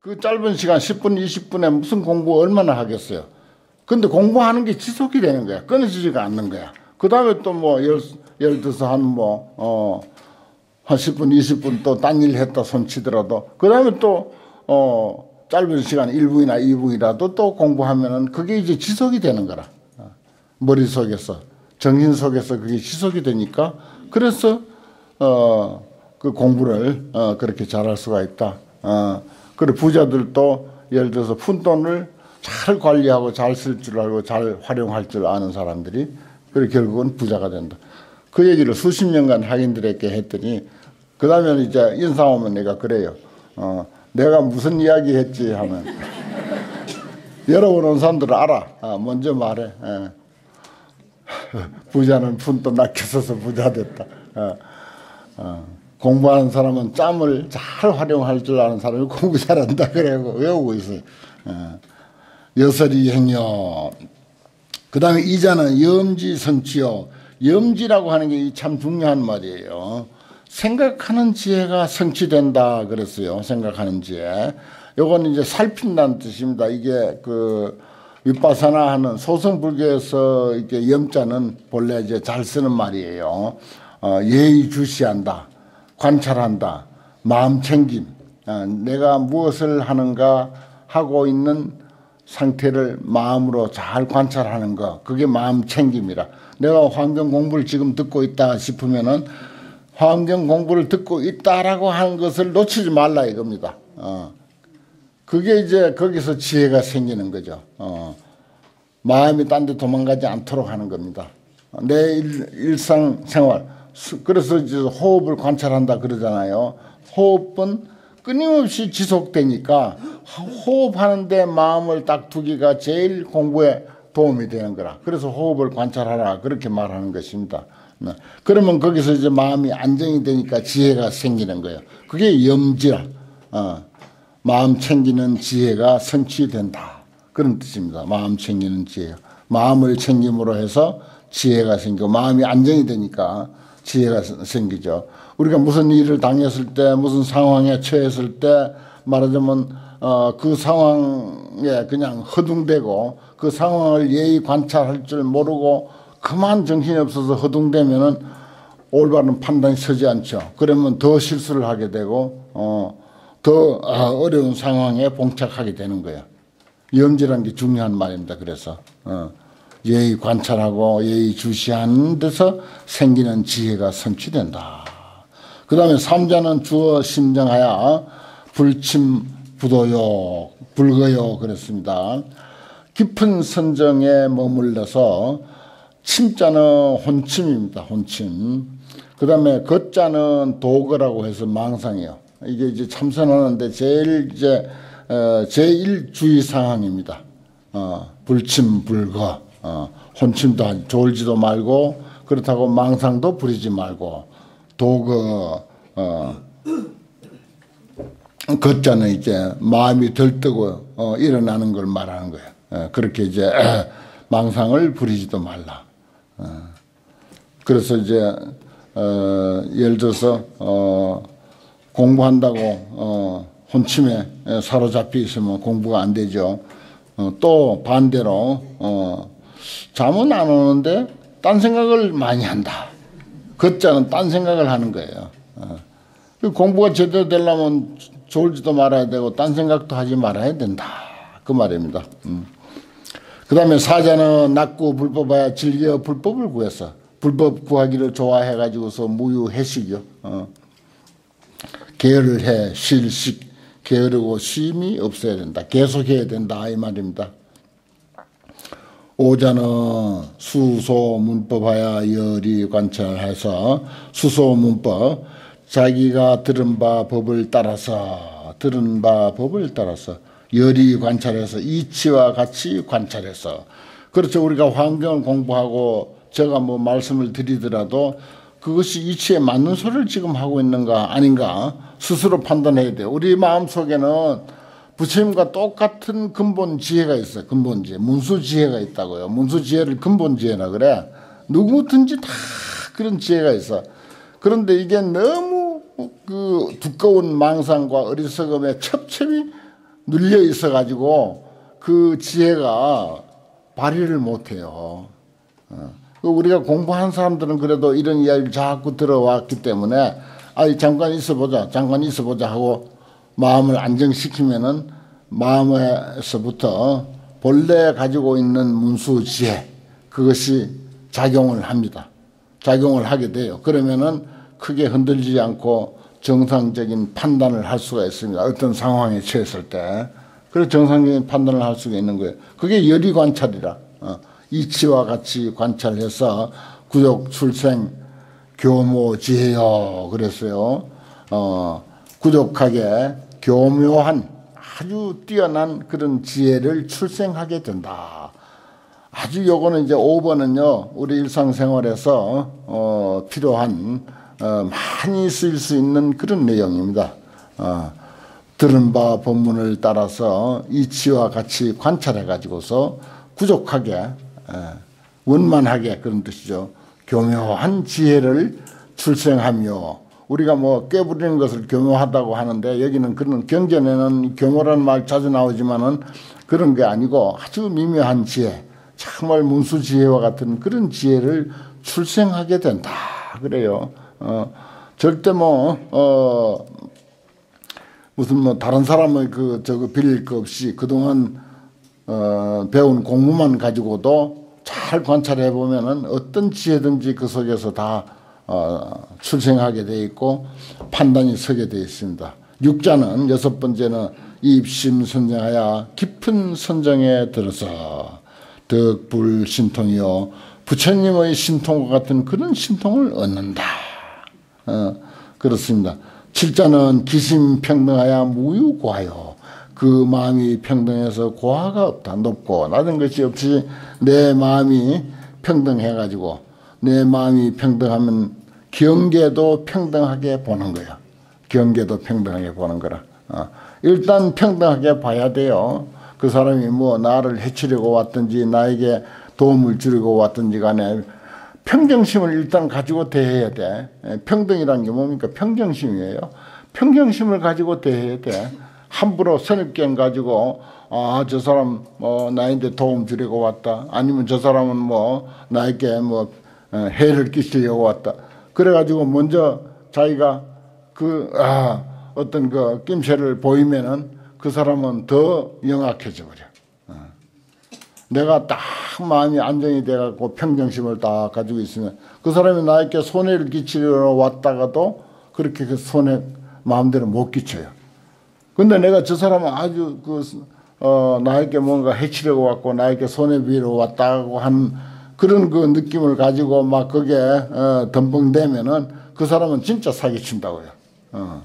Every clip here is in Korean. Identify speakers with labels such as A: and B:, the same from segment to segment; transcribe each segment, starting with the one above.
A: 그 짧은 시간 10분, 20분에 무슨 공부 얼마나 하겠어요. 근데 공부하는 게 지속이 되는 거야. 끊어지지가 않는 거야. 그 다음에 또 뭐, 예를, 들어서 한 뭐, 어, 한 10분, 20분 또 딴 일 했다 손 치더라도, 그 다음에 또, 어, 짧은 시간 1분이나 2분이라도 또 공부하면은 그게 이제 지속이 되는 거라. 어, 머릿속에서, 정신 속에서 그게 지속이 되니까, 그래서, 어, 그 공부를, 어, 그렇게 잘할 수가 있다. 어, 그리고 부자들도 예를 들어서 푼돈을 잘 관리하고 잘 쓸 줄 알고 잘 활용할 줄 아는 사람들이 그래 결국은 부자가 된다. 그 얘기를 수십 년간 학인들에게 했더니 그 다음에 이제 인사 오면 내가 그래요. 어, 내가 무슨 이야기 했지 하면 여러분 온 사람들은 알아. 어, 먼저 말해. 예. 부자는 푼돈 낚여서서 부자 됐다. 어, 어. 공부하는 사람은 짬을 잘 활용할 줄 아는 사람이 공부 잘한다 그래고 외우고 있어요. 어. 여설이 행여. 그 다음에 이자는 염지성치요. 염지라고 하는 게 참 중요한 말이에요. 생각하는 지혜가 성취된다 그랬어요. 생각하는 지혜. 요건 이제 살핀다는 뜻입니다. 이게 그 윗바사나 하는 소성불교에서 이게 염자는 본래 이제 잘 쓰는 말이에요. 어, 예의 주시한다. 관찰한다. 마음 챙김. 어, 내가 무엇을 하는가 하고 있는 상태를 마음으로 잘 관찰하는 거 그게 마음 챙김이라 내가 환경 공부를 지금 듣고 있다 싶으면은 환경 공부를 듣고 있다라고 하는 것을 놓치지 말라 이겁니다. 어. 그게 이제 거기서 지혜가 생기는 거죠. 어. 마음이 딴 데 도망가지 않도록 하는 겁니다. 내 일, 상생활 그래서 이제 호흡을 관찰한다 그러잖아요. 호흡은 끊임없이 지속되니까 호흡하는데 마음을 딱 두기가 제일 공부에 도움이 되는 거라. 그래서 호흡을 관찰하라. 그렇게 말하는 것입니다. 네. 그러면 거기서 이제 마음이 안정이 되니까 지혜가 생기는 거예요. 그게 염지라. 어. 마음 챙기는 지혜가 성취된다. 그런 뜻입니다. 마음 챙기는 지혜. 마음을 챙김으로 해서 지혜가 생기고 마음이 안정이 되니까 지혜가 생기죠. 우리가 무슨 일을 당했을 때 무슨 상황에 처했을 때 말하자면 어, 그 상황에 그냥 허둥대고 그 상황을 예의 관찰할 줄 모르고 그만 정신이 없어서 허둥대면은 올바른 판단이 서지 않죠. 그러면 더 실수를 하게 되고 어, 더 아, 어려운 상황에 봉착하게 되는 거예요. 염지라는 게 중요한 말입니다. 그래서 어, 예의 관찰하고 예의 주시하는 데서 생기는 지혜가 성취된다. 그 다음에 삼자는 주어 심정하여 불침 부도요 불거요 그랬습니다. 깊은 선정에 머물러서 침자는 혼침입니다. 혼침. 그 다음에 겉자는 도거라고 해서 망상이요. 이게 이제 참선하는데 제일 이제 어, 제일 주의 상황입니다. 어, 불침 불거. 어, 혼침도 졸지도 말고 그렇다고 망상도 부리지 말고 도거 어, 걷자는 이제 마음이 들뜨고 어, 일어나는 걸 말하는 거예요. 어, 그렇게 이제 에, 망상을 부리지도 말라. 어, 그래서 이제 어, 예를 들어서 어, 공부한다고 어, 혼침에 사로잡혀 있으면 공부가 안 되죠. 어, 또 반대로 어, 잠은 안 오는데 딴 생각을 많이 한다. 걷자는 딴 생각을 하는 거예요. 어. 그 공부가 제대로 되려면 졸지도 말아야 되고 딴 생각도 하지 말아야 된다. 그 말입니다. 음. 그 다음에 사자는 낙구 불법하여 즐겨 불법을 구했어. 불법 구하기를 좋아해가지고서 무유해식이요. 어. 게으를 해, 실식, 게으르고 쉼이 없어야 된다. 계속해야 된다. 이 말입니다. 오자는 수소 문법하여 열이 관찰해서 수소 문법. 자기가 들은 바 법을 따라서 들은 바 법을 따라서 열이 관찰해서 이치와 같이 관찰해서. 그렇죠. 우리가 환경을 공부하고 제가 뭐 말씀을 드리더라도 그것이 이치에 맞는 소리를 지금 하고 있는가 아닌가 스스로 판단해야 돼요. 우리 마음 속에는 부처님과 똑같은 근본 지혜가 있어요. 근본 지혜. 문수 지혜가 있다고요. 문수 지혜를 근본 지혜라 그래. 누구든지 다 그런 지혜가 있어. 그런데 이게 너무 그 두꺼운 망상과 어리석음에 첩첩이 눌려 있어 가지고 그 지혜가 발휘를 못 해요. 어. 그 우리가 공부한 사람들은 그래도 이런 이야기를 자꾸 들어왔기 때문에 아 잠깐 있어 보자 잠깐 있어 보자 하고 마음을 안정시키면은 마음에서부터 본래 가지고 있는 문수 지혜 그것이 작용을 합니다. 작용을 하게 돼요. 그러면은 크게 흔들리지 않고 정상적인 판단을 할 수가 있습니다. 어떤 상황에 처했을 때. 그래서 정상적인 판단을 할 수가 있는 거예요. 그게 열의 관찰이라. 어. 이치와 같이 관찰해서 구족 출생 교모 지혜요 그랬어요. 어, 구족하게 교묘한 아주 뛰어난 그런 지혜를 출생하게 된다. 아주 요거는 이제 5번은요, 우리 일상생활에서, 어, 필요한, 어, 많이 쓰일 수 있는 그런 내용입니다. 어, 들은 바 본문을 따라서 이치와 같이 관찰해 가지고서 구족하게, 에, 원만하게 그런 뜻이죠. 교묘한 지혜를 출생하며 우리가 뭐 깨부리는 것을 교묘하다고 하는데 여기는 그런 경전에는 교묘라는 말 자주 나오지만은 그런 게 아니고 아주 미묘한 지혜, 정말 문수 지혜와 같은 그런 지혜를 출생하게 된다. 그래요. 어, 절대 뭐, 어, 무슨 뭐 다른 사람의 그 저거 빌릴 거 없이 그동안 어, 배운 공부만 가지고도 잘 관찰해 보면은 어떤 지혜든지 그 속에서 다 어, 출생하게 돼 있고 판단이 서게 돼 있습니다. 육자는 여섯 번째는 입심 선정하여 깊은 선정에 들어서 덕불 신통이요 부처님의 신통과 같은 그런 신통을 얻는다. 어, 그렇습니다. 칠자는 기심평등하여 무유고하여 그 마음이 평등해서 고하가 없다. 높고 낮은 것이 없이 내 마음이 평등해 가지고 내 마음이 평등하면 경계도 평등하게 보는 거야. 경계도 평등하게 보는 거라. 어. 일단 평등하게 봐야 돼요. 그 사람이 뭐 나를 해치려고 왔든지 나에게 도움을 주려고 왔든지 간에 평정심을 일단 가지고 대해야 돼. 예, 평등이란 게 뭡니까? 평정심이에요. 평정심을 가지고 대해야 돼. 함부로 선입견 가지고 아 저 사람 뭐 나한테 도움 주려고 왔다 아니면 저 사람은 뭐 나에게 뭐 어, 해를 끼치려고 왔다 그래가지고 먼저 자기가 그 아, 어떤 그 낌새를 보이면은 그 사람은 더 영악해져 버려. 어. 내가 딱 마음이 안정이 돼갖고 평정심을 딱 가지고 있으면 그 사람이 나에게 손해를 끼치려 왔다가도 그렇게 그 손해 마음대로 못 끼쳐요. 근데 내가 저 사람은 아주 그, 어, 나에게 뭔가 해치려고 왔고 나에게 손해비로 왔다고 한 그런 그 느낌을 가지고 막 거기에 어, 덤벙대면은 그 사람은 진짜 사기친다고요. 어.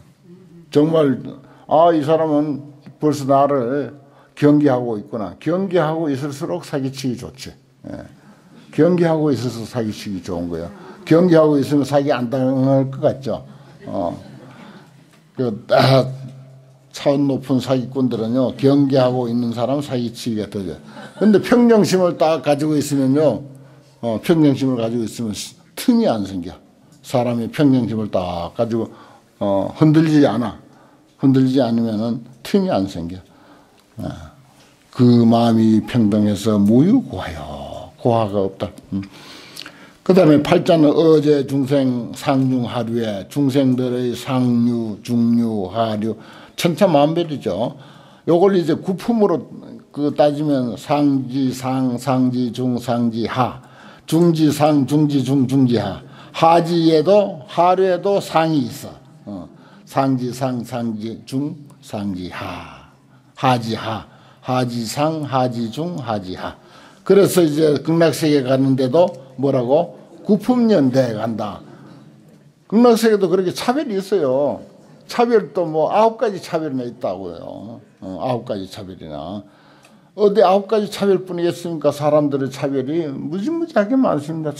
A: 정말 아 이 사람은 벌써 나를 경계하고 있구나. 경계하고 있을수록 사기치기 좋지. 예. 경계하고 있어서 사기치기 좋은 거예요. 경계하고 있으면 사기 안 당할 것 같죠. 어. 그, 아, 차원 높은 사기꾼들은요 경계하고 있는 사람 사기치기가 더죠. 근데 평정심을 딱 가지고 있으면요, 어, 평정심을 가지고 있으면 틈이 안 생겨. 사람이 평정심을 딱 가지고 어, 흔들리지 않아. 흔들리지 않으면은 틈이 안 생겨. 어, 그 마음이 평등해서 무유고하여 고화가 없다. 음. 그 다음에 팔자는 어제 중생 상중 하류에 중생들의 상류 중류 하류 천차만별이죠. 요걸 이제 구품으로 그 따지면 상지 상 상지 중 상지 하 중지 상 중지 중 중지 하 하지에도 하루에도 상이 있어. 어. 상지 상 상지 중 상지 하 하지 하 하지 상 하지 중 하지 하 그래서 이제 극락세계 가는데도 뭐라고 구품연대에 간다. 극락세계도 그렇게 차별이 있어요. 차별도 뭐 아홉 가지 차별이나 있다고요. 어, 아홉 가지 차별이나. 어디 아홉 가지 차별뿐이겠습니까? 사람들의 차별이 무지무지하게 많습니다.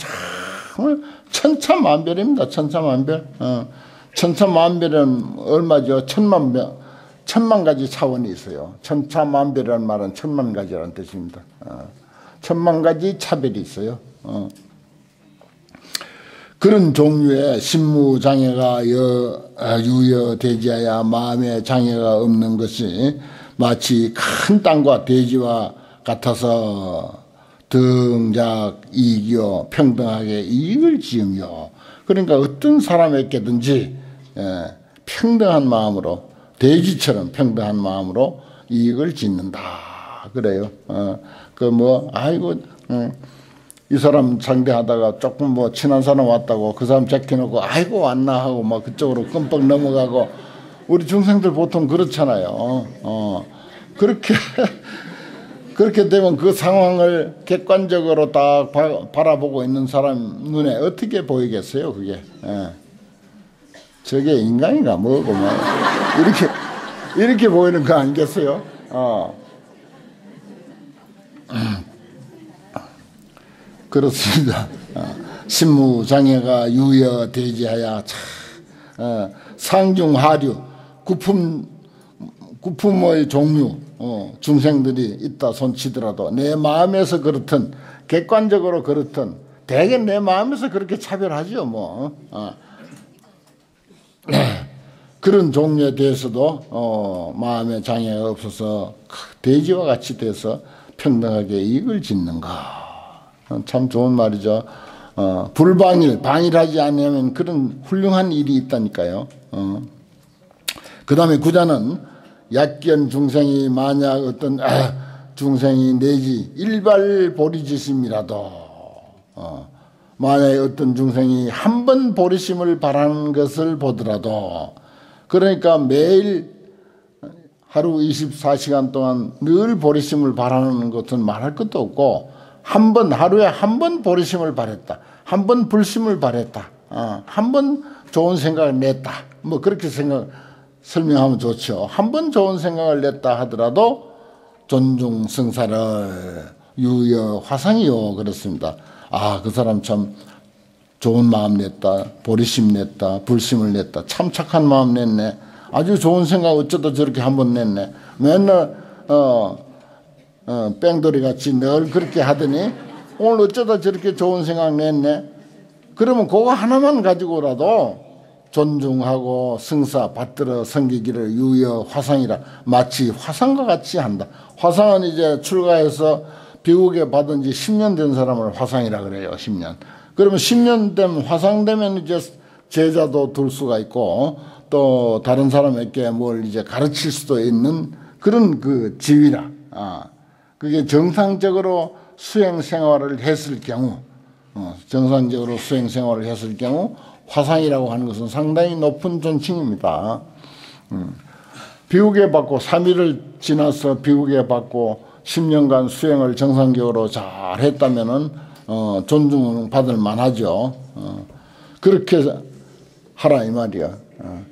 A: 정말 천차만별입니다. 천차만별. 어, 천차만별은 얼마죠? 천만 명, 천만 가지 차원이 있어요. 천차만별이라는 말은 천만 가지라는 뜻입니다. 어, 천만 가지 차별이 있어요. 어. 그런 종류의 신무 장애가 여, 아, 유여되지어야 마음의 장애가 없는 것이 마치 큰 땅과 대지와 같아서 등작 이익이요 평등하게 이익을 지으며 그러니까 어떤 사람에게든지 예, 평등한 마음으로 대지처럼 평등한 마음으로 이익을 짓는다 그래요. 어, 그 뭐 아이고 음, 이 사람 상대하다가 조금 뭐 친한 사람 왔다고 그 사람 제껴놓고 아이고 왔나 하고 막 그쪽으로 끔뻑 넘어가고 우리 중생들 보통 그렇잖아요. 어, 어. 그렇게 그렇게 되면 그 상황을 객관적으로 딱 바 라보고 있는 사람 눈에 어떻게 보이겠어요, 그게? 예. 저게 인간인가 뭐고 뭐 이렇게 이렇게 보이는 거 아니겠어요? 어. 그렇습니다. 어. 신무장애가 유여 대지하여 어. 상중하류 구품 구품의 종류 어, 중생들이 있다 손치더라도 내 마음에서 그렇든 객관적으로 그렇든 대개 내 마음에서 그렇게 차별하죠 뭐 어. 그런 종류에 대해서도 어, 마음의 장애가 없어서 대지와 같이 돼서 평등하게 이익을 짓는가 어, 참 좋은 말이죠 어, 불방일 방일하지 않으면 그런 훌륭한 일이 있다니까요 어. 그 다음에 구자는 약견 중생이 만약 어떤 아, 중생이 내지 일발 보리지심이라도 어, 만약에 어떤 중생이 한 번 보리심을 바라는 것을 보더라도 그러니까 매일 하루 24시간 동안 늘 보리심을 바라는 것은 말할 것도 없고 한 번 하루에 한 번 보리심을 바랬다. 한 번 불심을 바랬다. 어, 한 번 좋은 생각을 냈다. 뭐 그렇게 생각 설명하면 좋죠. 한 번 좋은 생각을 냈다 하더라도 존중 성사를 유여 화상이요 그렇습니다. 아 그 사람 참 좋은 마음 냈다 보리심 냈다 불심을 냈다 참 착한 마음 냈네 아주 좋은 생각 어쩌다 저렇게 한 번 냈네 맨날 어, 어, 뺑돌이 같이 늘 그렇게 하더니 오늘 어쩌다 저렇게 좋은 생각 냈네 그러면 그거 하나만 가지고라도 존중하고 승사 받들어 섬기기를 유여 화상이라 마치 화상과 같이 한다. 화상은 이제 출가해서 비국에 받은 지 10년 된 사람을 화상이라 그래요. 10년. 그러면 10년 되면 화상 되면 이제 제자도 둘 수가 있고 또 다른 사람에게 뭘 이제 가르칠 수도 있는 그런 그 지위라. 아. 그게 정상적으로 수행 생활을 했을 경우 어, 정상적으로 수행 생활을 했을 경우 화상이라고 하는 것은 상당히 높은 존칭입니다. 음. 비우게 받고 3일을 지나서 비우게 받고 10년간 수행을 정상적으로 잘 했다면은 어, 존중 받을 만하죠. 어, 그렇게 하라 이 말이야. 어,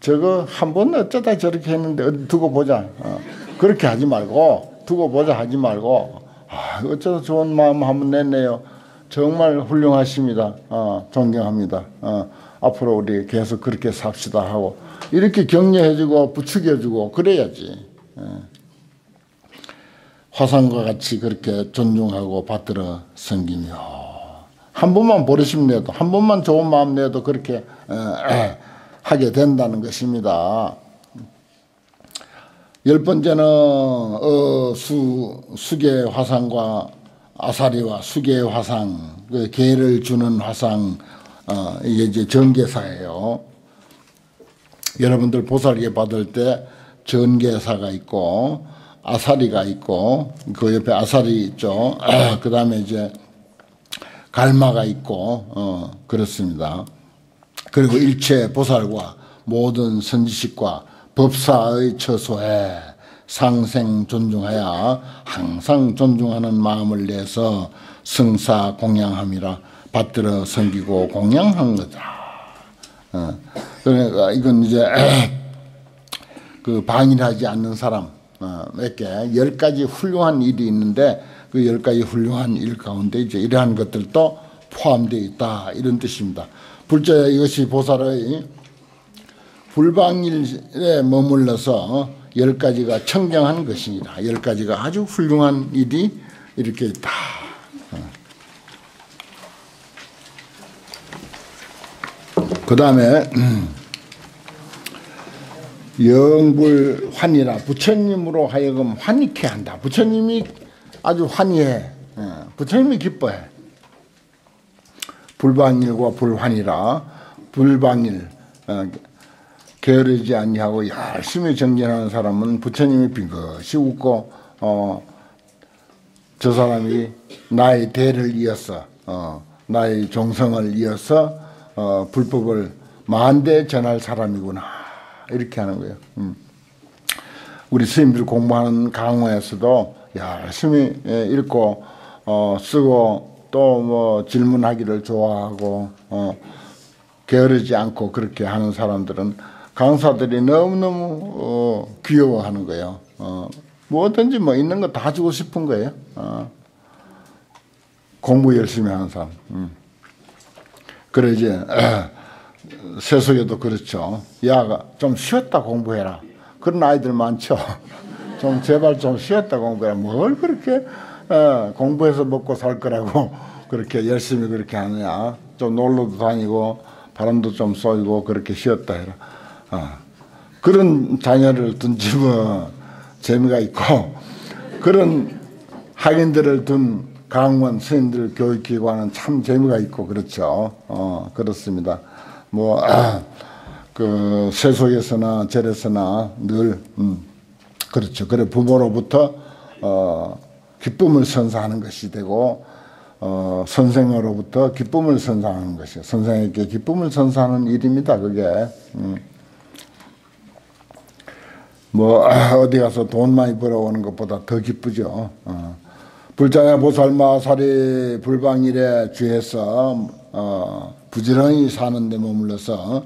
A: 저거 한 번 어쩌다 저렇게 했는데 어디 두고 보자. 어, 그렇게 하지 말고 두고 보자 하지 말고 아, 어쩌다 좋은 마음 한번 냈네요. 정말 훌륭하십니다. 어, 존경합니다. 어, 앞으로 우리 계속 그렇게 삽시다 하고 이렇게 격려해주고 부추겨주고 그래야지. 예. 화상과 같이 그렇게 존중하고 받들어 섬기며 한 번만 버리심 내도 한 번만 좋은 마음 내도 그렇게 에, 에, 하게 된다는 것입니다. 열 번째는 어, 수, 수계 화상과 아사리와 수계 화상, 그 개를 주는 화상, 어, 이게 이제 전계사예요. 여러분들 보살계 받을 때 전계사가 있고 아사리가 있고 그 옆에 아사리 있죠. 아, 그 다음에 이제 갈마가 있고 어, 그렇습니다. 그리고 일체 보살과 모든 선지식과 법사의 처소에 상생 존중하여 항상 존중하는 마음을 내서 성사 공양함이라 받들어 섬기고 공양한 거다. 어. 그러니까 이건 이제 그 방일하지 않는 사람에게 어, 열 가지 훌륭한 일이 있는데 그 열 가지 훌륭한 일 가운데 이제 이러한 것들도 포함되어 있다 이런 뜻입니다. 불자 이것이 보살의 불방일에 머물러서 열 가지가 청정한 것이니라. 열 가지가 아주 훌륭한 일이 이렇게 있다. 그 다음에 영불환이라 부처님으로 하여금 환희케 한다. 부처님이 아주 환희해. 어, 부처님이 기뻐해. 불방일과 불환이라 불방일 어, 게으르지 아니하고 열심히 정진하는 사람은 부처님이 빙긋이 웃고 어, 저 사람이 나의 대를 이어서 어, 나의 종성을 이어서 어, 불법을 만대 전할 사람이구나 이렇게 하는 거예요. 음. 우리 스님들 공부하는 강화에서도 열심히 예, 읽고 어, 쓰고 또 뭐 질문하기를 좋아하고 어, 게으르지 않고 그렇게 하는 사람들은 강사들이 너무너무 어, 귀여워하는 거예요. 어, 뭐든지 뭐 있는 거 다 주고 싶은 거예요. 어. 공부 열심히 하는 사람. 음. 그래 이제 세속에도 그렇죠. 야, 좀 쉬었다 공부해라. 그런 아이들 많죠. 좀 제발 좀 쉬었다 공부해라. 뭘 그렇게 어, 공부해서 먹고 살 거라고 그렇게 열심히 그렇게 하느냐. 좀 놀러도 다니고 바람도 좀 쏘이고 그렇게 쉬었다 해라. 어. 그런 자녀를 둔 집은 재미가 있고 그런 학인들을 둔 강원 스님들 교육기관은 참 재미가 있고 그렇죠. 어, 그렇습니다. 뭐, 아, 그, 세속에서나 절에서나 늘, 음, 그렇죠. 그래, 부모로부터, 어, 기쁨을 선사하는 것이 되고, 어, 선생으로부터 기쁨을 선사하는 것이요. 선생에게 기쁨을 선사하는 일입니다. 그게. 음. 뭐, 어디 가서 돈 많이 벌어오는 것보다 더 기쁘죠. 어. 불자야 보살마살이 불방일에 주에서 어, 부지런히 사는데 머물러서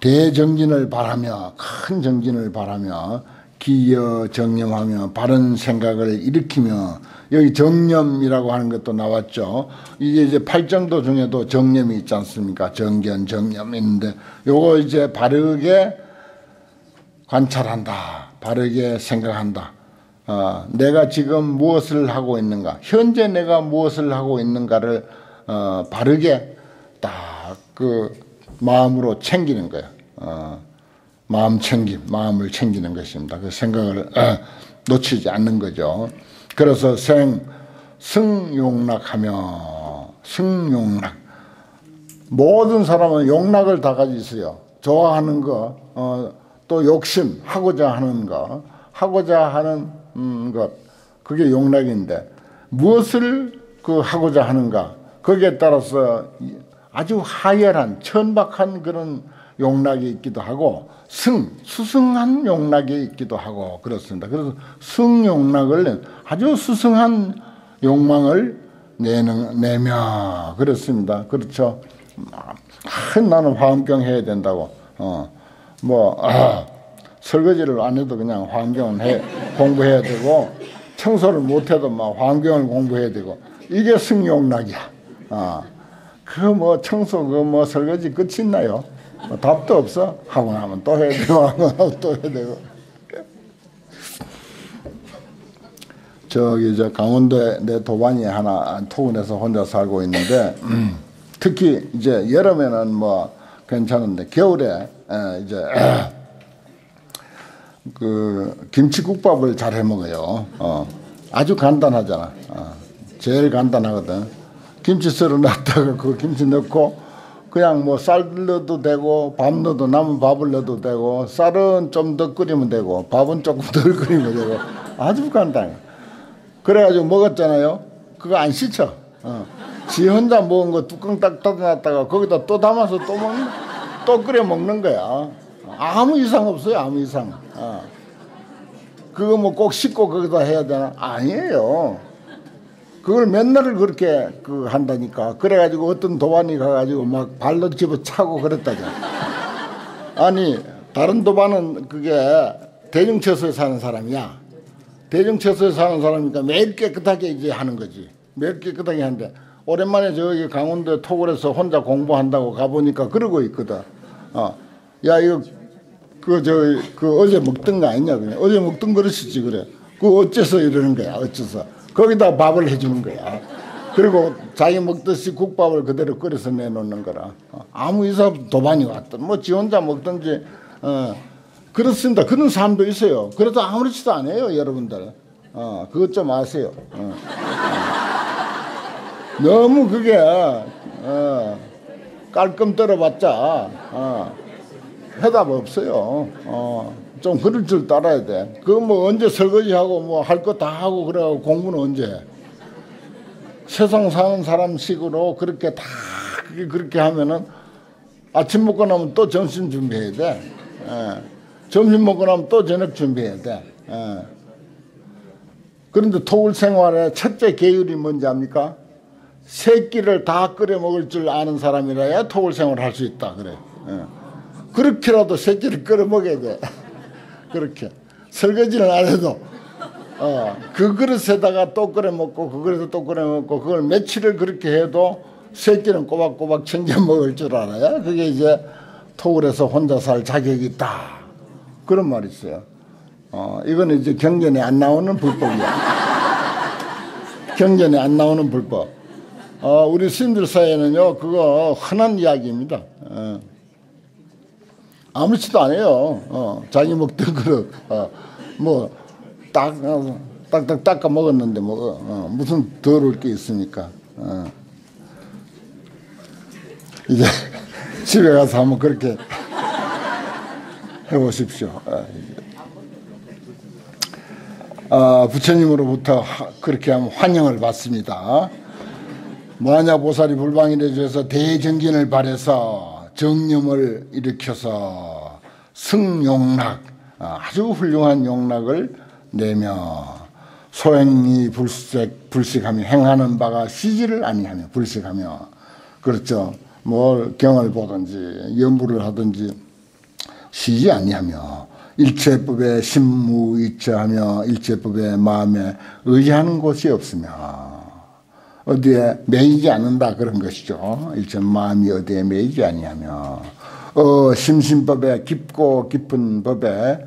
A: 대정진을 바라며 큰 정진을 바라며 기여 정념하며 바른 생각을 일으키며 여기 정념이라고 하는 것도 나왔죠. 이게 이제 팔정도 중에도 정념이 있지 않습니까? 정견, 정념 있는데 요거 이제 바르게 관찰한다. 바르게 생각한다. 어, 내가 지금 무엇을 하고 있는가, 현재 내가 무엇을 하고 있는가를 어, 바르게 딱 그 마음으로 챙기는 거예요. 어, 마음 챙김, 마음을 챙기는 것입니다. 그 생각을 어, 놓치지 않는 거죠. 그래서 생, 승용락하며, 승용락. 모든 사람은 용락을 다 가지고 있어요. 좋아하는 거, 어, 또 욕심, 하고자 하는 거, 하고자 하는 음, 것 그게 용락인데 무엇을 그 하고자 하는가 거기에 따라서 아주 하열한 천박한 그런 용락이 있기도 하고 승 수승한 용락이 있기도 하고 그렇습니다. 그래서 승 용락을 아주 수승한 욕망을 내는 내며 그렇습니다. 그렇죠. 아, 나는 화엄경 해야 된다고. 어, 뭐 아, 설거지를 안 해도 그냥 환경을 해, 공부해야 되고 청소를 못 해도 막 환경을 공부해야 되고 이게 승용락이야. 아, 그 뭐 청소 그 뭐 설거지 끝이 있나요? 뭐 답도 없어. 하고 나면 또 해야 되고 하고 또 해야 되고. 저기 저 강원도에 내 도반이 하나 토군에서 혼자 살고 있는데 음, 특히 이제 여름에는 뭐 괜찮은데 겨울에 에, 이제 그 김치국밥을 잘 해 먹어요. 어. 아주 간단하잖아. 어. 제일 간단하거든. 김치 썰어 놨다가 그 김치 넣고 그냥 뭐 쌀 넣어도 되고 밥 넣어도 남은 밥을 넣어도 되고 쌀은 좀 더 끓이면 되고 밥은 조금 덜 끓이면 되고 아주 간단해. 그래가지고 먹었잖아요. 그거 안 씻어. 어. 지 혼자 먹은 거 뚜껑 딱 닫아놨다가 거기다 또 담아서 또 먹는, 또 끓여 먹는 거야. 아무 이상 없어요. 아무 이상. 어. 그거 뭐 꼭 씻고 거기다 해야 되나? 아니에요. 그걸 맨날 그렇게 그 한다니까. 그래가지고 어떤 도반이 가가지고 막 발로 집어 차고 그랬다잖아. 아니, 다른 도반은 그게 대중처소에 사는 사람이야. 대중처소에 사는 사람이니까 매일 깨끗하게 이제 하는 거지. 매일 깨끗하게 하는데 오랜만에 저기 강원도 토굴에서 혼자 공부한다고 가보니까 그러고 있거든. 어. 야, 이거 그, 저, 그 어제 먹던 거 아니냐, 그냥. 어제 먹던 그릇이지, 그래. 그 어째서 이러는 거야, 어째서. 거기다 밥을 해주는 거야. 그리고 자기 먹듯이 국밥을 그대로 끓여서 내놓는 거라. 아무 이상 도반이 왔든, 뭐, 지 혼자 먹든지, 어, 그렇습니다. 그런 사람도 있어요. 그래도 아무렇지도 않아요, 여러분들. 어, 그것 좀 아세요. 어. 너무 그게 어, 깔끔 떨어봤자 어, 해답 없어요. 어, 좀 그럴 줄 따라야 돼. 그뭐 언제 설거지하고 뭐 할 거 다 하고 그래고 공부는 언제? 세상 사는 사람식으로 그렇게 다 그렇게 하면은 아침 먹고 나면 또 점심 준비해야 돼. 예. 점심 먹고 나면 또 저녁 준비해야 돼. 예. 그런데 토굴 생활의 첫째 계율이 뭔지 압니까? 세 끼를 다 끓여 먹을 줄 아는 사람이라야 토굴 생활을 할 수 있다 그래. 예. 그렇게라도 세 끼를 끓여 먹어야 돼. 그렇게 설거지는 안 해도 어, 그 그릇에다가 또 끓여 먹고 그 그릇에 또 끓여 먹고 그걸 며칠을 그렇게 해도 세 끼는 꼬박꼬박 챙겨 먹을 줄 알아야 그게 이제 토굴에서 혼자 살 자격이 있다. 그런 말이 있어요. 어, 이거는 이제 경전에 안 나오는 불법이야. 경전에 안 나오는 불법. 어, 우리 스님들 사이에는요, 그거 흔한 이야기입니다. 어. 아무렇지도 않아요. 어, 자기 먹던 그릇, 어, 뭐, 딱, 어, 딱딱 닦아 먹었는데, 뭐, 어, 무슨 더러울 게 있습니까? 어. 이제 집에 가서 한번 그렇게 해보십시오. 어, 어, 부처님으로부터 그렇게 하면 환영을 받습니다. 무하냐 보살이 불방일에 주에서 대정진을 발해서 정념을 일으켜서 승용락 어, 아주 훌륭한 용락을 내며 소행이 불색 불식하며 행하는 바가 시지를 아니하며 불식하며 그렇죠. 뭘 경을 보든지 연부를 하든지 쉬지 아니하며 일체법에 심무이처하며 일체법에 마음에 의지하는 곳이 없으며 어디에 매이지 않는다 그런 것이죠. 일체 마음이 어디에 매이지 아니하며 어 심심법에 깊고 깊은 법에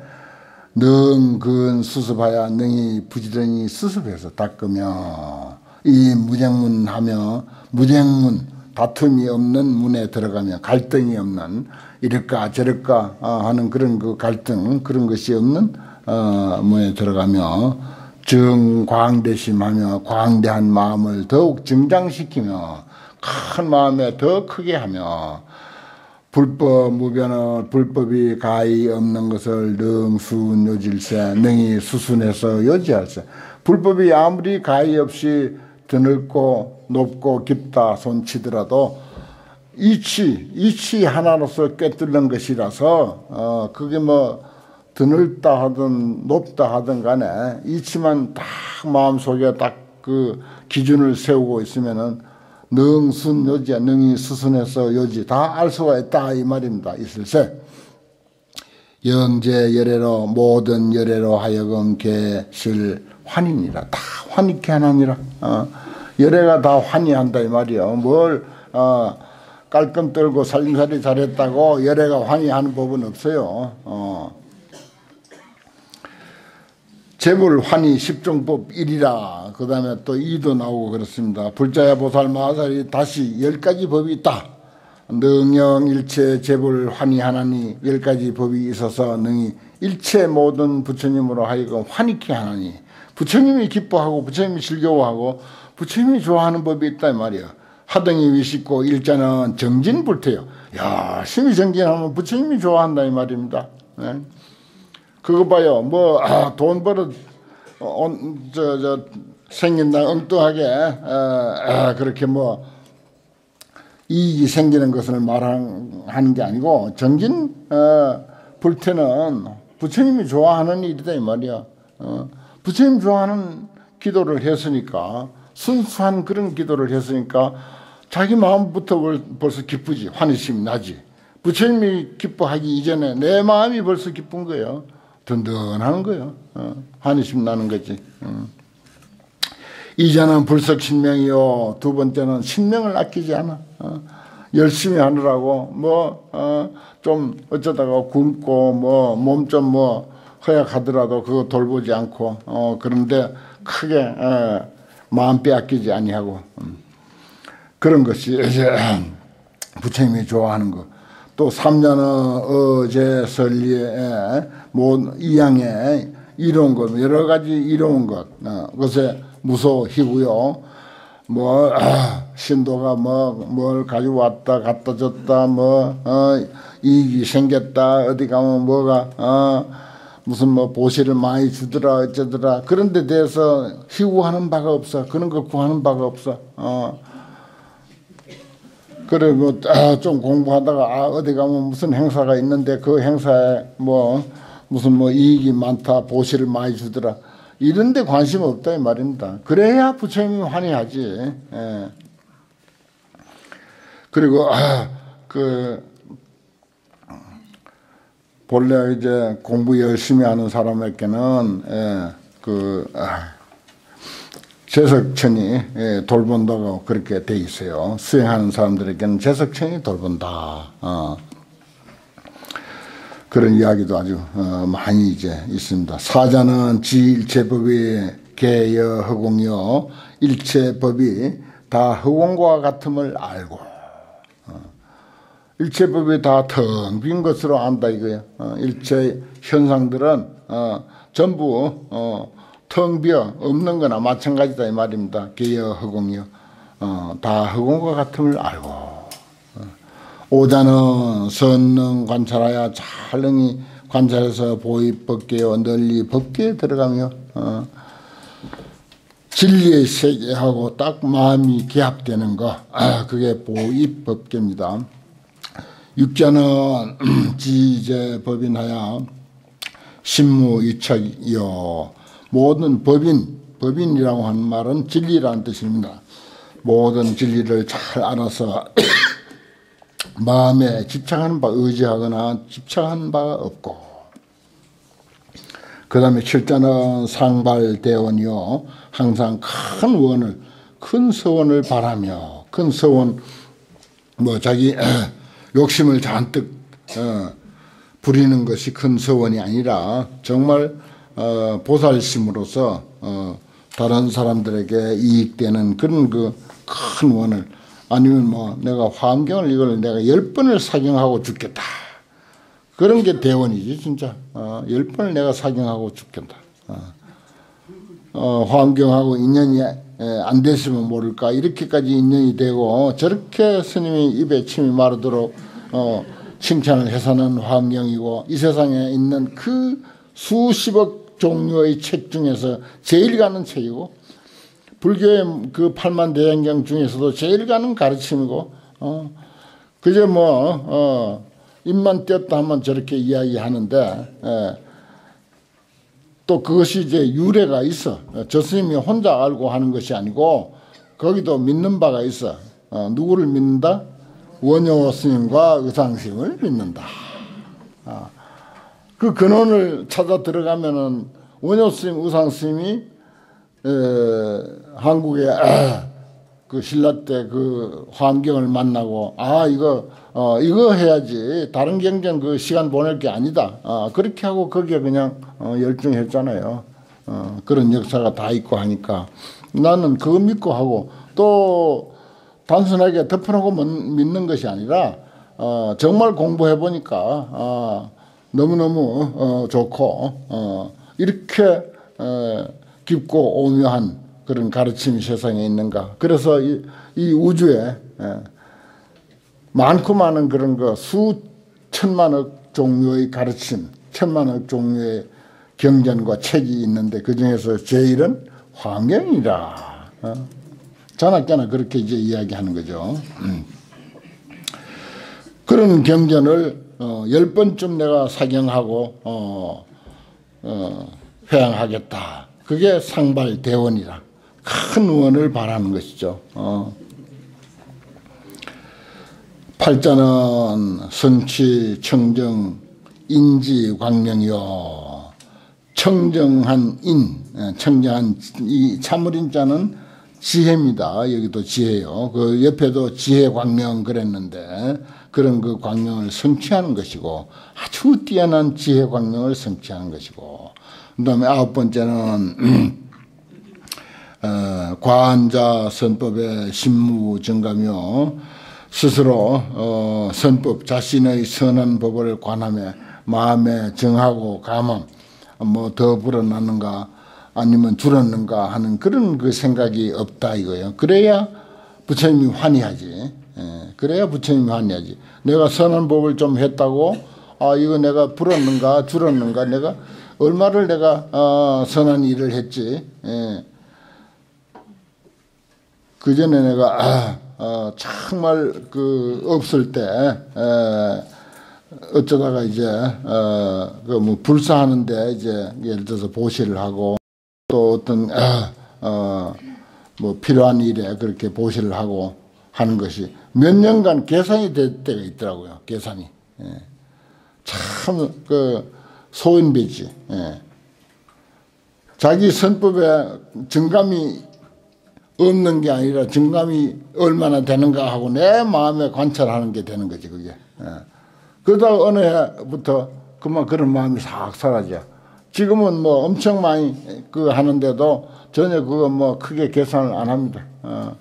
A: 능근 수습하여 능히 부지런히 수습해서 닦으며 이 무쟁문하며 무쟁문 다툼이 없는 문에 들어가며 갈등이 없는 이럴까 저럴까 어, 하는 그런 그 갈등 그런 것이 없는 어, 문에 들어가며 정광대심하며 광대한 마음을 더욱 증장시키며 큰 마음에 더 크게 하며 불법 무변을 불법이 가히 없는 것을 능순 요질세 능히 수순해서 요지할세 불법이 아무리 가히 없이 드넓고 높고 깊다 손치더라도 이치 이치 하나로서 꿰뚫는 것이라서 어 그게 뭐 드넓다 하든 높다 하든 간에 이치만 딱 마음속에 딱 그 기준을 세우고 있으면은 능순 요지야. 능이 수순해서 요지 다 알 수가 있다 이 말입니다. 있을세 영재 열애로 모든 열애로 하여금 개실 환이니라. 다 환익해 하나니라. 어. 열애가 다 환희한다 이 말이요. 뭘 어, 깔끔 떨고 살림살이 잘했다고 열애가 환희하는 법은 없어요. 어. 재물 환희 십종법 1이라 그 다음에 또 2도 나오고 그렇습니다. 불자야 보살 마살이 다시 열 가지 법이 있다. 능영 일체 재불 환희 하나니 열 가지 법이 있어서 능히 일체 모든 부처님으로 하여금 환희케 하나니 부처님이 기뻐하고 부처님이 즐거워하고 부처님이 좋아하는 법이 있다 이 말이야. 하등이 위식고 일자는 정진불태요. 야, 심히 정진하면 부처님이 좋아한다 이 말입니다. 네. 그거 봐요. 뭐, 아, 돈 벌어, 어, 저, 저, 생긴다, 엉뚱하게, 어, 아, 그렇게 뭐, 이익이 생기는 것을 말하는 게 아니고, 정진, 어, 불태는 부처님이 좋아하는 일이다, 이 말이야. 어, 부처님 좋아하는 기도를 했으니까, 순수한 그런 기도를 했으니까, 자기 마음부터 벌써 기쁘지, 환희심이 나지. 부처님이 기뻐하기 이전에 내 마음이 벌써 기쁜 거예요. 든든한 거예요. 어, 한의심 나는 거지. 어. 이자는 불석 신명이요. 두 번째는 신명을 아끼지 않아. 어. 열심히 하느라고 뭐좀 어, 어쩌다가 굶고 뭐 몸 좀뭐 허약하더라도 그거 돌보지 않고 어 그런데 크게 어, 마음 빼앗기지 아니하고 음. 그런 것이 이제 부처님이 좋아하는 거. 또또 삼년의 어제 설리에 뭐 이양에 이런 것 여러 가지 이로운 것 어, 그것에 무서워히고요. 뭐 아, 신도가 뭐 뭘 가지고 왔다 갖다 줬다 뭐 어, 이익이 생겼다 어디 가면 뭐가 어, 무슨 뭐 보시를 많이 주더라 어쩌더라 그런 데 대해서 희구하는 바가 없어 그런 거 구하는 바가 없어 어. 그리고 아, 좀 공부하다가 아, 어디 가면 무슨 행사가 있는데 그 행사에 뭐 무슨 뭐 이익이 많다 보시를 많이 주더라. 이런 데 관심 없다 이 말입니다. 그래야 부처님이 환희하지. 예. 그리고 아, 그 본래 이제 공부 열심히 하는 사람에게는 예, 그 아, 재석천이 예, 돌본다고 그렇게 돼 있어요. 수행하는 사람들에게는 재석천이 돌본다. 어. 그런 이야기도 아주 어, 많이 이제 있습니다. 사자는 지 일체법의 개여 허공여 일체법이 다 허공과 같음을 알고 일체법이 다 텅 빈 것으로 안다 이거예요. 어, 일체 현상들은 어, 전부 어, 텅 비어 없는 거나 마찬가지다 이 말입니다. 개여 허공이요. 어, 다 허공과 같음을 알고 어, 오자는 선능 관찰하여 잘능히 관찰해서 보입 법계요 널리 법계에 들어가며 어, 진리의 세계하고 딱 마음이 기합되는 거 아, 그게 보입 법계입니다. 육자는 지제 법인하여 신무 이척이요 모든 법인 법인이라고 하는 말은 진리라는 뜻입니다. 모든 진리를 잘 알아서 마음에 집착하는 바 의지하거나 집착하는 바가 없고 그 다음에 칠자는 상발대원이요 항상 큰 원을 큰 서원을 바라며 큰 서원 뭐 자기 욕심을 잔뜩 어, 부리는 것이 큰 서원이 아니라 정말 어, 보살심으로서 어, 다른 사람들에게 이익되는 그런 그 큰 원을 아니면 뭐 내가 환경을 이걸 내가 열 번을 사경하고 죽겠다. 그런 게 대원이지 진짜. 어, 열 번을 내가 사경하고 죽겠다. 어, 어, 환경하고 인연이 에, 안 됐으면 모를까 이렇게까지 인연이 되고 저렇게 스님이 입에 침이 마르도록 어, 칭찬을 해서는 환경이고 이 세상에 있는 그 수십억 종류의 책 중에서 제일 가는 책이고 불교의 그 팔만 대행경 중에서도 제일 가는 가르침이고 어, 그저 뭐 어, 입만 떼었다 하면 저렇게 이야기하는데 예, 또 그것이 이제 유래가 있어 저 스님이 혼자 알고 하는 것이 아니고 거기도 믿는 바가 있어 어, 누구를 믿는다? 원효 스님과 의상 스님을 믿는다. 아, 그 근원을 찾아 들어가면은 원효 스님, 의상 스님이 에, 한국에 아, 그 신라 때 그 환경을 만나고 아 이거 어 이거 해야지 다른 경전 그 시간 보낼 게 아니다. 아 그렇게 하고 거기에 그냥 어, 열중했잖아요. 어, 그런 역사가 다 있고 하니까 나는 그거 믿고 하고 또 단순하게 덮어놓고 믿는 것이 아니라 어, 정말 공부해 보니까 어, 너무너무 어, 좋고 어, 이렇게 어, 깊고 오묘한 그런 가르침이 세상에 있는가. 그래서 이, 이 우주에 예, 많고 많은 그런 거 수천만억 종류의 가르침, 천만억 종류의 경전과 책이 있는데 그 중에서 제일은 환경이라. 어? 자나깨나 그렇게 이제 이야기하는 거죠. 음. 그런 경전을 어, 열 번쯤 내가 사경하고 어, 어, 회양하겠다. 그게 상발대원이라 큰 원을 바라는 것이죠. 어. 팔자는 선취, 청정, 인지, 광명이요. 청정한 인, 어, 청정한 이 참을인자는 지혜입니다. 여기도 지혜요. 그 옆에도 지혜 광명 그랬는데 그런 그 광명을 성취하는 것이고 아주 뛰어난 지혜 광명을 성취하는 것이고 그다음에 아홉 번째는 어, 과한자 선법의 신무 증가며 스스로 어, 선법 자신의 선한 법을 관함에 마음에 정하고 감함 뭐 더 불어났는가 아니면 줄었는가 하는 그런 그 생각이 없다 이거예요. 그래야 부처님이 환희하지. 예, 그래야 부처님이 환희하지. 내가 선한 법을 좀 했다고 아 이거 내가 불었는가 줄었는가 내가 얼마를 내가 어, 선한 일을 했지. 예. 그 전에 내가 아, 어, 정말 그 없을 때 에, 어쩌다가 이제 어, 그뭐 불사하는데 이제 예를 들어서 보시를 하고 또 어떤 아, 어, 뭐 필요한 일에 그렇게 보시를 하고 하는 것이 몇 년간 계산이 될 때가 있더라고요. 계산이 예. 참 그 소인배지. 예. 자기 선법에 정감이 없는 게 아니라 정감이 얼마나 되는가 하고 내 마음에 관찰하는 게 되는 거지 그게. 예. 그러다 어느 해부터 그만 그런 마음이 싹 사라져. 지금은 뭐 엄청 많이 그 하는데도 전혀 그거 뭐 크게 계산을 안 합니다. 어.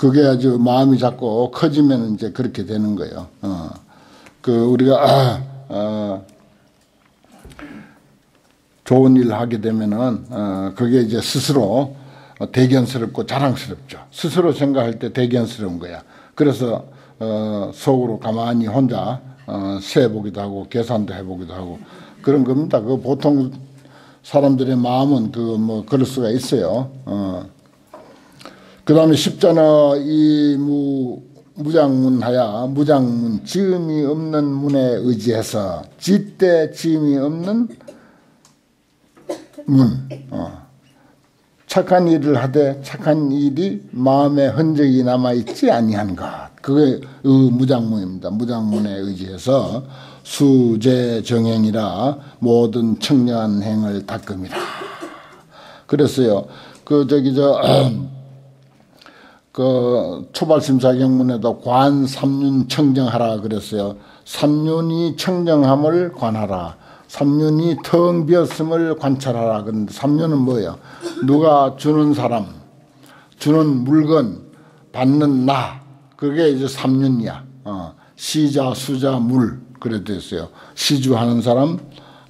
A: 그게 아주 마음이 자꾸 커지면 이제 그렇게 되는 거예요. 어. 그 우리가 아, 어, 좋은 일을 하게 되면은 어, 그게 이제 스스로 대견스럽고 자랑스럽죠. 스스로 생각할 때 대견스러운 거야. 그래서 어, 속으로 가만히 혼자 어, 세보기도 하고 계산도 해보기도 하고 그런 겁니다. 그 보통 사람들의 마음은 그 뭐 그럴 수가 있어요. 어. 그 다음에 십자나 이 무 무장문하야 무장문 지음이 없는 문에 의지해서 지때 지음이 없는 문 어. 착한 일을 하되 착한 일이 마음에 흔적이 남아 있지 아니한 것 그게 무장문입니다. 무장문에 의지해서 수제 정행이라 모든 청년 행을 닦음이라. 그랬어요. 그 저기 저 그 초발심사 경문에도 관 삼륜 청정하라 그랬어요. 삼륜이 청정함을 관하라. 삼륜이 텅 비었음을 관찰하라. 그런데 삼륜은 뭐예요? 누가 주는 사람, 주는 물건, 받는 나. 그게 이제 삼륜이야. 어, 시자, 수자, 물. 그래 됐어요. 시주하는 사람,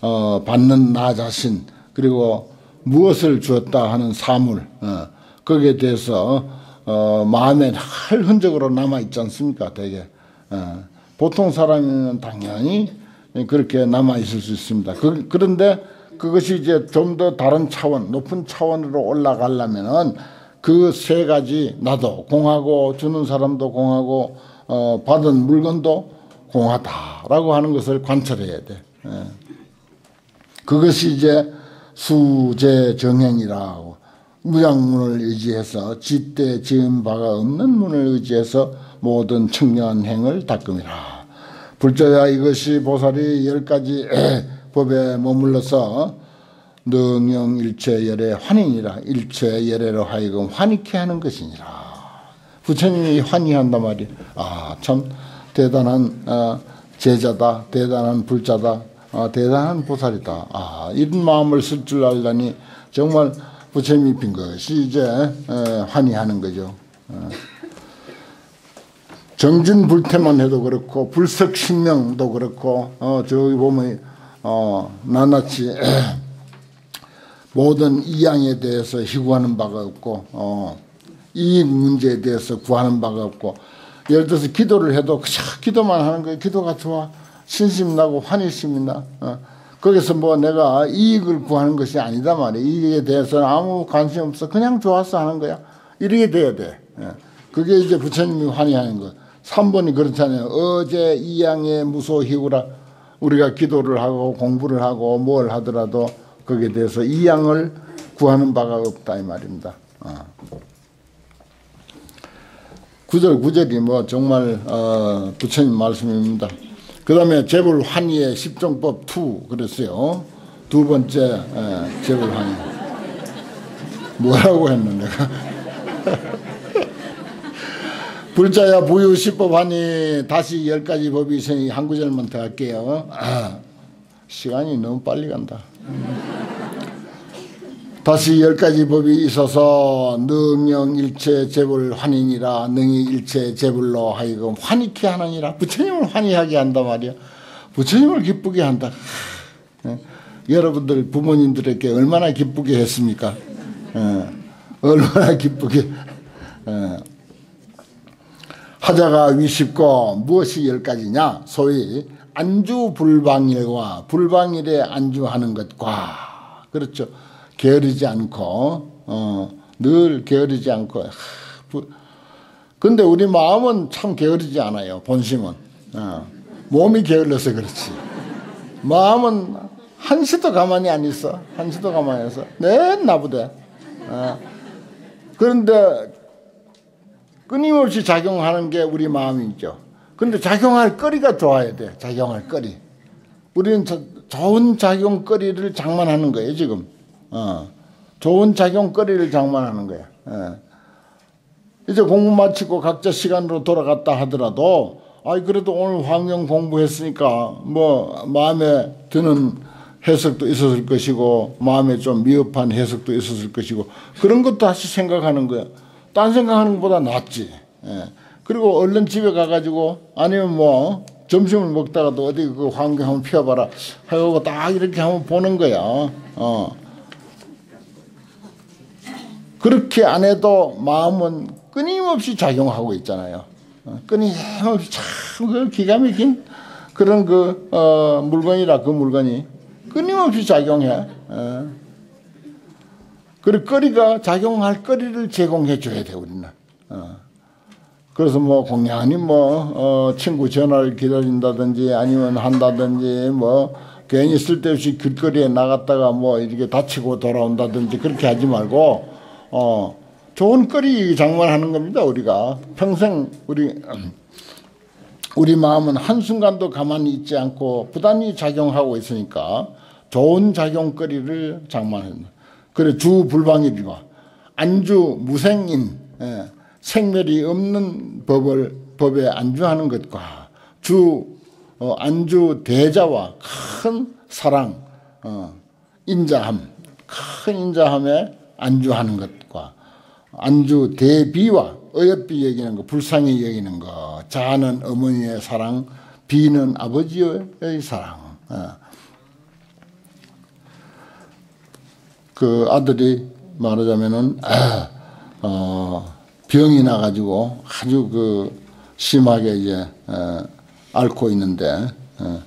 A: 어, 받는 나 자신, 그리고 무엇을 주었다 하는 사물. 어, 거기에 대해서 어, 마음에 할 흔적으로 남아 있지 않습니까? 되게. 어, 보통 사람은 당연히 그렇게 남아 있을 수 있습니다. 그, 그런데 그것이 이제 좀 더 다른 차원, 높은 차원으로 올라가려면은 그 세 가지 나도 공하고 주는 사람도 공하고 어, 받은 물건도 공하다라고 하는 것을 관찰해야 돼. 예. 그것이 이제 수제 정행이라고 무장문을 의지해서 지때 지은 바가 없는 문을 의지해서 모든 청년행을 닦음이라. 불자야 이것이 보살이 열 가지 법에 머물러서 능영 일체 열의 환인이라 일체 열애로 하여금 환희케 하는 것이니라. 부처님이 환희한단 말이야. 아, 참 대단한 어, 제자다. 대단한 불자다. 아, 대단한 보살이다. 아, 이런 마음을 쓸 줄 알다니 정말 부처님이 빈 것이 이제 에, 환희하는 거죠. 어. 정진 불태만 해도 그렇고 불석신명도 그렇고 어 저기 보면 어 낱낱이 모든 이양에 대해서 희구하는 바가 없고 어 이익 문제에 대해서 구하는 바가 없고 예를 들어서 기도를 해도 그저 기도만 하는 거예요. 기도가 좋아 신심 나고 환희심이 나. 어. 거기서 뭐 내가 이익을 구하는 것이 아니다 말이야. 이익에 대해서는 아무 관심 없어. 그냥 좋아서 하는 거야. 이렇게 돼야 돼. 예. 그게 이제 부처님이 환희하는 거. 3번이 그렇잖아요. 어제 이양의 무소희구라 우리가 기도를 하고 공부를 하고 뭘 하더라도 거기에 대해서 이양을 구하는 바가 없다 이 말입니다. 어. 구절 구절이 뭐 정말 어, 부처님 말씀입니다. 그 다음에 재불 환희의 십종법 2 그랬어요. 두 번째 에, 재불 환희. 뭐라고 했는 내가. 불자야 부유 시법하니 다시 열 가지 법이 있으니 한 구절만 더 할게요. 아, 시간이 너무 빨리 간다. 다시 열 가지 법이 있어서 능영 일체 재불 환인이라 능이 일체 재불로 하여금 환희케 하느니라. 부처님을 환희하게 한단 말이야. 부처님을 기쁘게 한다. 예. 여러분들 부모님들에게 얼마나 기쁘게 했습니까? 예. 얼마나 기쁘게. 예. 하자가 위십고 무엇이 열 가지냐? 소위 안주 불방일과 불방일에 안주하는 것과. 그렇죠 게으르지 않고 어, 늘 게으르지 않고 근데 우리 마음은 참 게으르지 않아요 본심은. 어, 몸이 게을러서 그렇지. 마음은 한시도 가만히 안 있어 한시도 가만히 있어. 내 나부대. 어. 그런데 끊임없이 작용하는 게 우리 마음이죠. 근데 작용할 거리가 좋아야 돼 작용할 거리. 우리는 저, 좋은 작용거리를 장만하는 거예요 지금 어, 좋은 작용거리를 장만하는 거야. 예. 이제 공부 마치고 각자 시간으로 돌아갔다 하더라도 아이 그래도 오늘 환경 공부했으니까 뭐 마음에 드는 해석도 있었을 것이고 마음에 좀 미흡한 해석도 있었을 것이고 그런 것도 다시 생각하는 거야. 딴 생각하는 것보다 낫지. 예. 그리고 얼른 집에 가가지고 아니면 뭐 점심을 먹다가도 어디 그 환경 한번 피워봐라 하고 딱 이렇게 한번 보는 거야. 어. 그렇게 안 해도 마음은 끊임없이 작용하고 있잖아요. 어, 끊임없이 참 기가 막힌 그런 그 어, 물건이라 그 물건이 끊임없이 작용해. 어. 그리고 거리가 작용할 거리를 제공해 줘야 돼 우리는. 어. 그래서 뭐 공양이 뭐 어, 친구 전화를 기다린다든지 아니면 한다든지 뭐 괜히 쓸데없이 길거리에 나갔다가 뭐 이렇게 다치고 돌아온다든지 그렇게 하지 말고 어, 좋은 거리 장만하는 겁니다. 우리가 평생 우리 우리 마음은 한순간도 가만히 있지 않고 부단히 작용하고 있으니까 좋은 작용거리를 장만합니다. 그래 주 불방일과 안주 무생인 예, 생멸이 없는 법을 법에 안주하는 것과 주 어, 안주 대자와 큰 사랑 어, 인자함 큰 인자함에 안주하는 것과 안주 대비와 어여삐 여기는 거 불쌍히 여기는 거 자는 어머니의 사랑 비는 아버지의 사랑 어. 그 아들이 말하자면은 아, 어, 병이 나가지고 아주 그 심하게 이제 어, 앓고 있는데 어,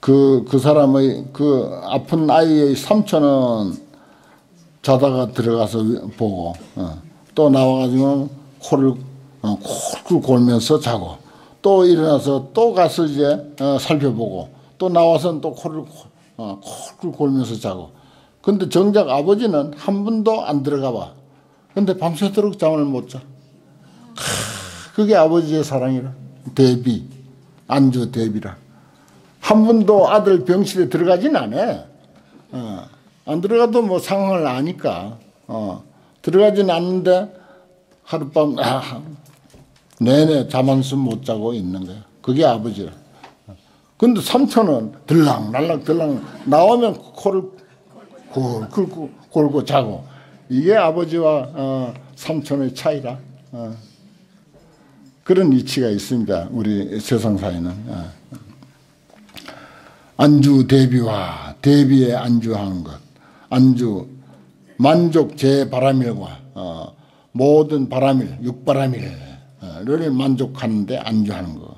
A: 그, 그 사람의 그 아픈 아이의 삼촌은 자다가 들어가서 보고 어. 또 나와가지고 코를 어, 콜콜 골면서 자고 또 일어나서 또 가서 이제 어, 살펴보고 또 나와서 또 코를 어, 콜콜 골면서 자고 근데 정작 아버지는 한 번도 안 들어가 봐 근데 밤새도록 잠을 못 자. 그게 아버지의 사랑이라 대비 안주 대비라 한 번도 아들 병실에 들어가진 않아 어. 안 들어가도 뭐 상황을 아니까 어, 들어가진 않는데 하룻밤 아, 내내 잠 한숨 못 자고 있는 거야. 그게 아버지라. 근데 삼촌은 들랑 날락 들랑 나오면 코를 골고 골고 자고 이게 아버지와 어, 삼촌의 차이라. 어. 그런 이치가 있습니다. 우리 세상사에는. 어. 안주 대비와 대비에 안주하는 것. 안주 만족 제 바람일과 어, 모든 바람일 육바람일을 만족하는데 안주하는 거.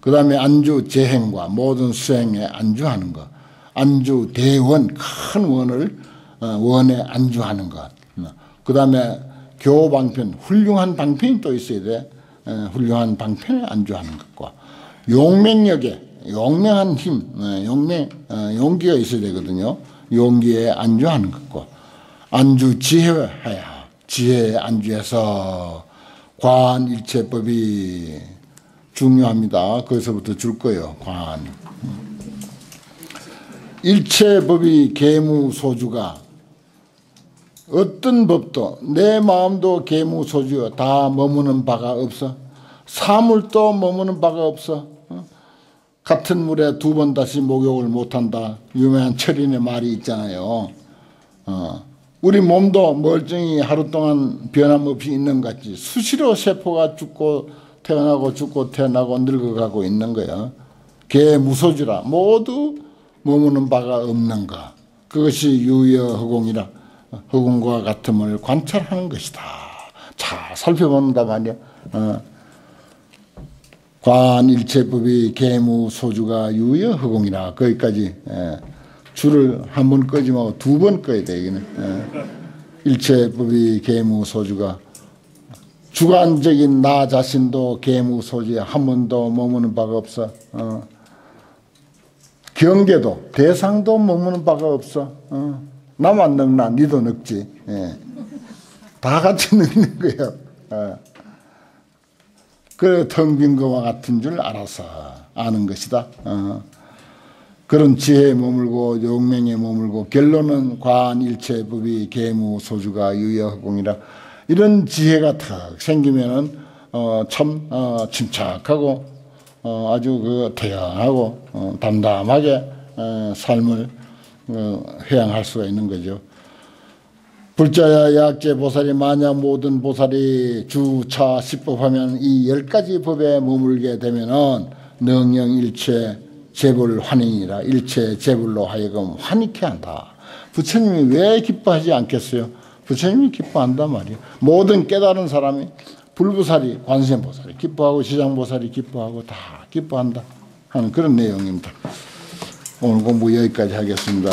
A: 그 다음에 안주 재행과 모든 수행에 안주하는 것. 안주 대원 큰 원을 어, 원에 안주하는 것. 그 다음에 교방편 훌륭한 방편이 또 있어야 돼. 어, 훌륭한 방편에 안주하는 것과 용맹력에 용맹한 힘, 어, 용맹, 용기가 있어야 되거든요. 용기에 안주하는 것과 안주 지혜하야 지혜에 안주해서 과한 일체법이 중요합니다. 거기서부터 줄 거예요. 과한. 일체법이 계무소주가 어떤 법도 내 마음도 계무소주 다 머무는 바가 없어. 사물도 머무는 바가 없어. 같은 물에 두 번 다시 목욕을 못한다. 유명한 철인의 말이 있잖아요. 어, 우리 몸도 멀쩡히 하루 동안 변함없이 있는 것 같지 수시로 세포가 죽고 태어나고 죽고 태어나고 늙어가고 있는 거야. 개 무소주라 모두 머무는 바가 없는 것. 그것이 유여허공이라 허공과 같음을 관찰하는 것이다. 잘 살펴본다 말이야. 어. 관일체법이 개무소주가 유여 허공이라 거기까지 예. 줄을 한 번 끄지 말고 두 번 꺼야 돼 이거는. 예. 일체법이 개무소주가 주관적인 나 자신도 개무소지에 한 번도 머무는 바가 없어. 어. 경계도 대상도 머무는 바가 없어. 어. 나만 늙나 니도 늙지. 예. 다 같이 늙는 거예요. 어. 그 텅빈 것과 같은 줄 알아서 아는 것이다. 어. 그런 지혜에 머물고 용맹에 머물고 결론은 관일체법이 개무소주가 유여허공이라 이런 지혜가 탁 생기면은 어, 참 어, 침착하고 어, 아주 그 태연하고 어, 담담하게 어, 삶을 어, 회양할 수가 있는 거죠. 불자야 약제 보살이 만약 모든 보살이 주차 십법하면 이 열 가지 법에 머물게 되면은 능영 일체 재불 환인이라 일체 재불로 하여금 환희케 한다. 부처님이 왜 기뻐하지 않겠어요? 부처님이 기뻐한단 말이에요. 모든 깨달은 사람이 불보살이 관세음보살이 기뻐하고 시장보살이 기뻐하고 다 기뻐한다 하는 그런 내용입니다. 오늘 공부 여기까지 하겠습니다.